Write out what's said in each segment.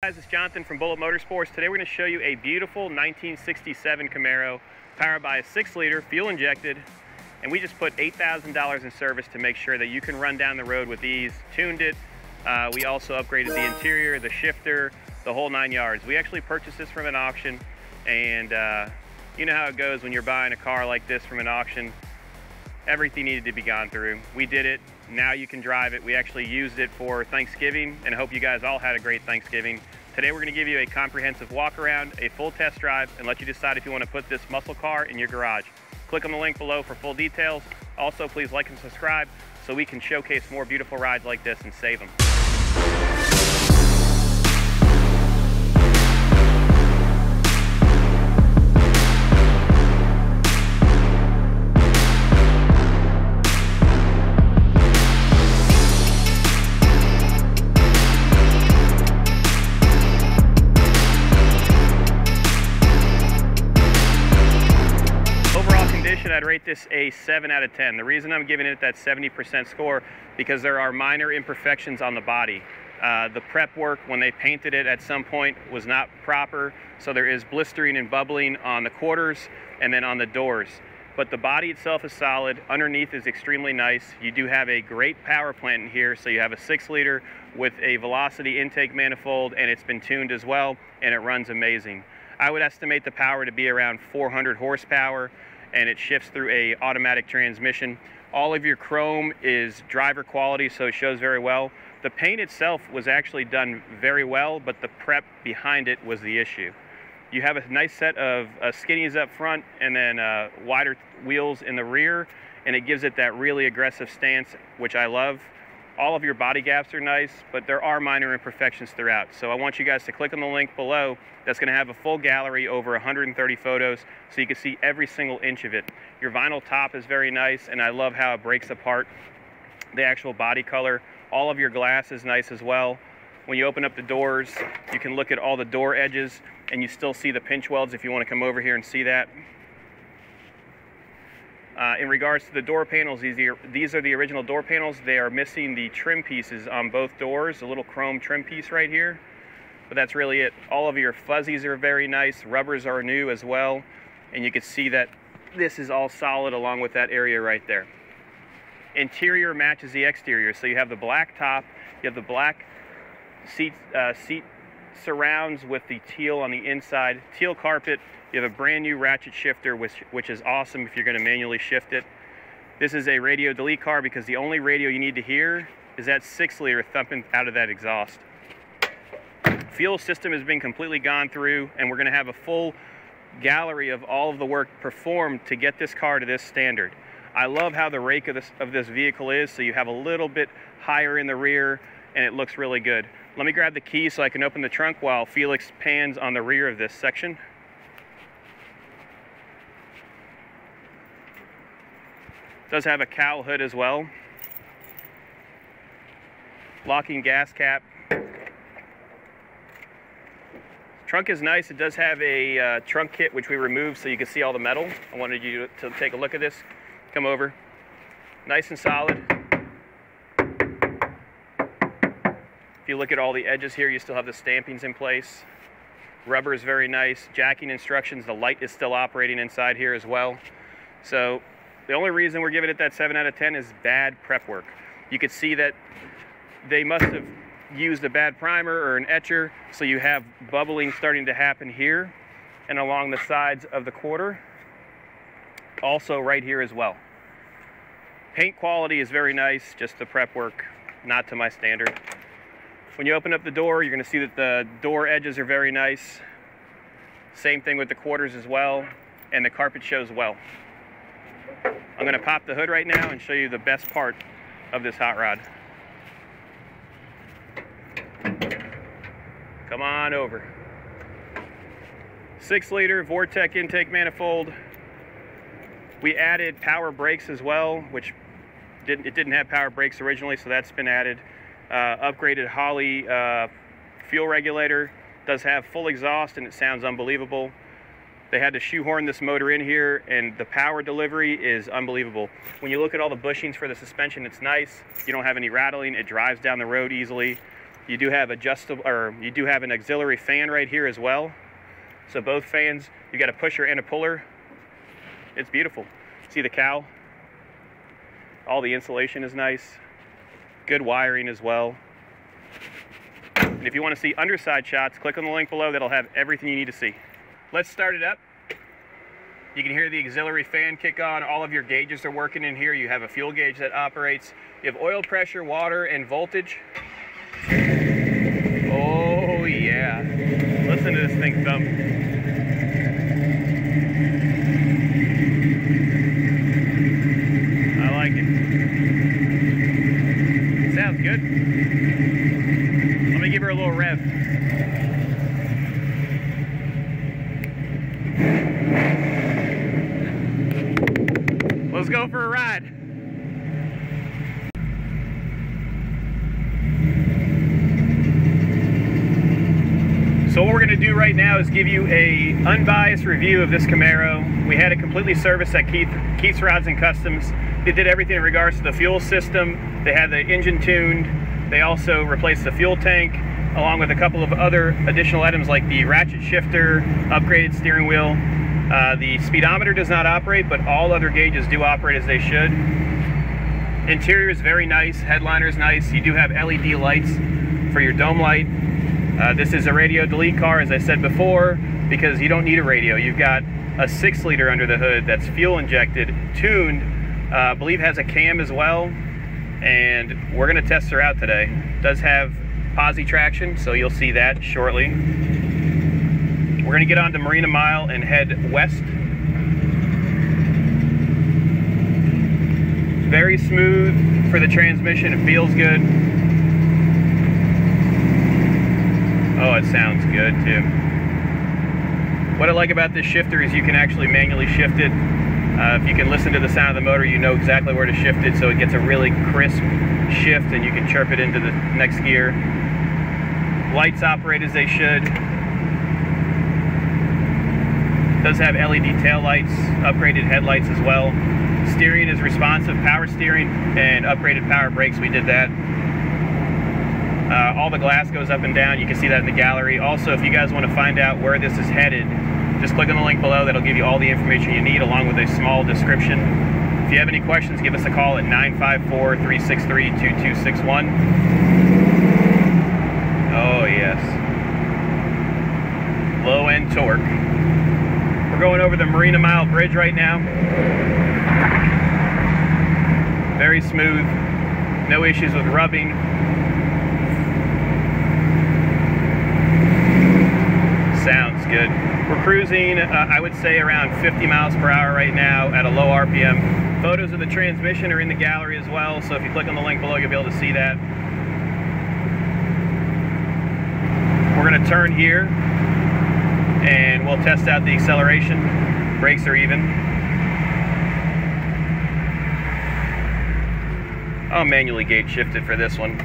guys, it's Jonathan from Bullet Motorsports. Today we're going to show you a beautiful 1967 Camaro powered by a 6-liter, fuel injected, and we just put $8,000 in service to make sure that you can run down the road with ease. Tuned it. Uh, we also upgraded the interior, the shifter, the whole nine yards. We actually purchased this from an auction, and uh, you know how it goes when you're buying a car like this from an auction. Everything needed to be gone through. We did it. Now you can drive it. We actually used it for Thanksgiving and hope you guys all had a great Thanksgiving. Today we're gonna give you a comprehensive walk around, a full test drive, and let you decide if you wanna put this muscle car in your garage. Click on the link below for full details. Also, please like and subscribe so we can showcase more beautiful rides like this and save them. Rate this a 7 out of 10. The reason I'm giving it that 70% score because there are minor imperfections on the body. Uh, the prep work when they painted it at some point was not proper, so there is blistering and bubbling on the quarters and then on the doors. But the body itself is solid, underneath is extremely nice. You do have a great power plant in here, so you have a 6 liter with a velocity intake manifold and it's been tuned as well and it runs amazing. I would estimate the power to be around 400 horsepower and it shifts through a automatic transmission. All of your chrome is driver quality, so it shows very well. The paint itself was actually done very well, but the prep behind it was the issue. You have a nice set of uh, skinnies up front and then uh, wider wheels in the rear, and it gives it that really aggressive stance, which I love. All of your body gaps are nice, but there are minor imperfections throughout. So I want you guys to click on the link below. That's gonna have a full gallery over 130 photos, so you can see every single inch of it. Your vinyl top is very nice, and I love how it breaks apart the actual body color. All of your glass is nice as well. When you open up the doors, you can look at all the door edges, and you still see the pinch welds if you wanna come over here and see that. Uh, in regards to the door panels, these are, these are the original door panels. They are missing the trim pieces on both doors, a little chrome trim piece right here. But that's really it. All of your fuzzies are very nice. Rubbers are new as well. And you can see that this is all solid along with that area right there. Interior matches the exterior. So you have the black top, you have the black seat, uh, seat surrounds with the teal on the inside, teal carpet, you have a brand new ratchet shifter, which, which is awesome if you're gonna manually shift it. This is a radio delete car because the only radio you need to hear is that six liter thumping out of that exhaust. Fuel system has been completely gone through and we're gonna have a full gallery of all of the work performed to get this car to this standard. I love how the rake of this, of this vehicle is, so you have a little bit higher in the rear and it looks really good. Let me grab the key so I can open the trunk while Felix pans on the rear of this section. Does have a cowl hood as well. Locking gas cap. Trunk is nice. It does have a uh, trunk kit which we removed so you can see all the metal. I wanted you to take a look at this. Come over. Nice and solid. If you look at all the edges here, you still have the stampings in place. Rubber is very nice. Jacking instructions. The light is still operating inside here as well. So the only reason we're giving it that 7 out of 10 is bad prep work. You could see that they must have used a bad primer or an etcher, so you have bubbling starting to happen here and along the sides of the quarter. Also right here as well. Paint quality is very nice, just the prep work, not to my standard. When you open up the door, you're gonna see that the door edges are very nice. Same thing with the quarters as well, and the carpet shows well. I'm gonna pop the hood right now and show you the best part of this hot rod. Come on over. Six liter Vortec intake manifold. We added power brakes as well, which didn't, it didn't have power brakes originally, so that's been added. Uh, upgraded Holley uh, fuel regulator. Does have full exhaust and it sounds unbelievable. They had to shoehorn this motor in here and the power delivery is unbelievable. When you look at all the bushings for the suspension, it's nice. You don't have any rattling. It drives down the road easily. You do have adjustable, or you do have an auxiliary fan right here as well. So both fans, you got a pusher and a puller. It's beautiful. See the cow? All the insulation is nice. Good wiring as well. And if you want to see underside shots, click on the link below. That'll have everything you need to see. Let's start it up. You can hear the auxiliary fan kick on. All of your gauges are working in here. You have a fuel gauge that operates. You have oil pressure, water, and voltage. Oh, yeah. Listen to this thing thump. I like it. Sounds good. Let me give her a little rev. Let's go for a ride. So what we're going to do right now is give you a unbiased review of this Camaro. We had it completely serviced at Keith, Keith's Rods and Customs. They did everything in regards to the fuel system. They had the engine tuned. They also replaced the fuel tank along with a couple of other additional items like the ratchet shifter, upgraded steering wheel. Uh, the speedometer does not operate, but all other gauges do operate as they should. Interior is very nice, headliner is nice. You do have LED lights for your dome light. Uh, this is a radio delete car, as I said before, because you don't need a radio. You've got a six liter under the hood that's fuel injected, tuned, uh, I believe has a cam as well. And we're gonna test her out today. Does have posi traction, so you'll see that shortly. We're gonna get on to Marina Mile and head west. Very smooth for the transmission, it feels good. Oh, it sounds good too. What I like about this shifter is you can actually manually shift it. Uh, if you can listen to the sound of the motor, you know exactly where to shift it so it gets a really crisp shift and you can chirp it into the next gear. Lights operate as they should. Does have LED tail lights, upgraded headlights as well. Steering is responsive, power steering, and upgraded power brakes. We did that. Uh, all the glass goes up and down. You can see that in the gallery. Also, if you guys want to find out where this is headed, just click on the link below. That'll give you all the information you need along with a small description. If you have any questions, give us a call at 954-363-2261. Yes. Low end torque. We're going over the Marina Mile Bridge right now. Very smooth. No issues with rubbing. sounds good. We're cruising, uh, I would say, around 50 miles per hour right now at a low RPM. Photos of the transmission are in the gallery as well, so if you click on the link below, you'll be able to see that. We're going to turn here, and we'll test out the acceleration. Brakes are even. I'll manually gate shift it for this one.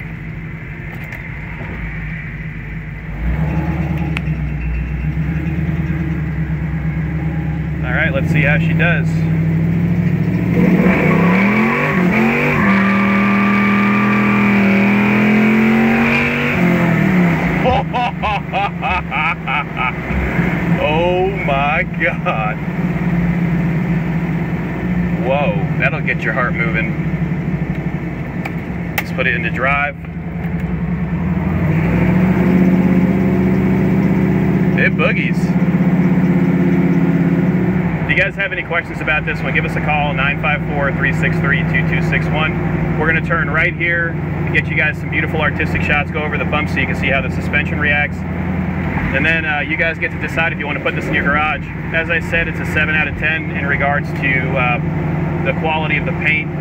All right, let's see how she does. oh my God. Whoa, that'll get your heart moving. Let's put it into drive. It boogies. If you guys have any questions about this one, give us a call, 954-363-2261. We're gonna turn right here to get you guys some beautiful artistic shots, go over the bumps so you can see how the suspension reacts. And then uh, you guys get to decide if you want to put this in your garage. As I said, it's a 7 out of 10 in regards to uh, the quality of the paint.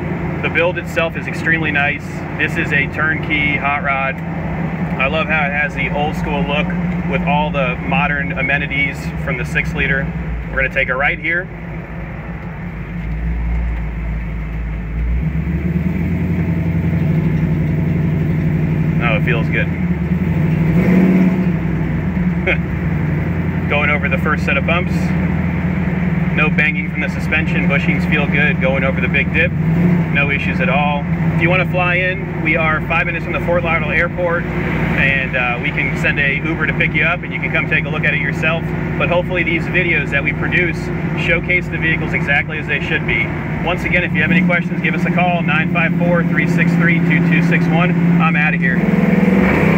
The build itself is extremely nice. This is a turnkey hot rod. I love how it has the old school look with all the modern amenities from the 6 liter. We're going to take a right here. Oh, it feels good. Going over the first set of bumps. No banging from the suspension. Bushings feel good going over the big dip. No issues at all. If you want to fly in, we are five minutes from the Fort Lauderdale Airport, and uh, we can send a Uber to pick you up, and you can come take a look at it yourself. But hopefully, these videos that we produce showcase the vehicles exactly as they should be. Once again, if you have any questions, give us a call 954 363 2261. I'm out of here.